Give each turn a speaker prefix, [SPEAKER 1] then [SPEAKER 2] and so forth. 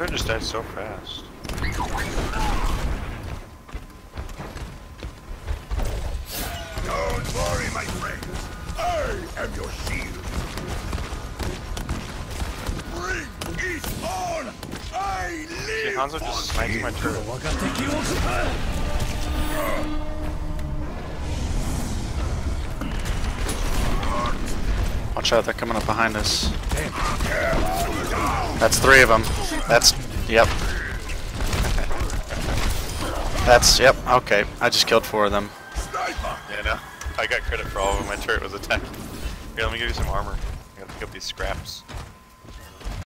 [SPEAKER 1] turret just died so fast.
[SPEAKER 2] Don't worry, my friends. I am your shield. Bring it on! I live!
[SPEAKER 1] See, Hanzo just snipes my turret.
[SPEAKER 3] Watch out, they're coming up behind us. That's three of them. That's, yep. That's, yep, okay. I just killed four of them.
[SPEAKER 1] Yeah, no. I got credit for all of them. My turret was attacked. Here, let me give you some armor. I gotta pick up these scraps.